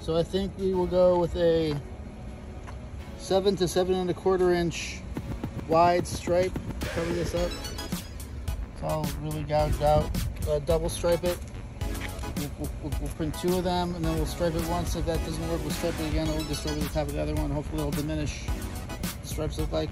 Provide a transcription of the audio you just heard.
So I think we will go with a seven to seven and a quarter inch wide stripe to cover this up. It's all really gouged out. Uh, double stripe it. We'll, we'll, we'll, print two of them and then we'll stripe it once. If that doesn't work, we'll stripe it again. We'll just over the top of the other one. Hopefully it'll diminish the stripes look like.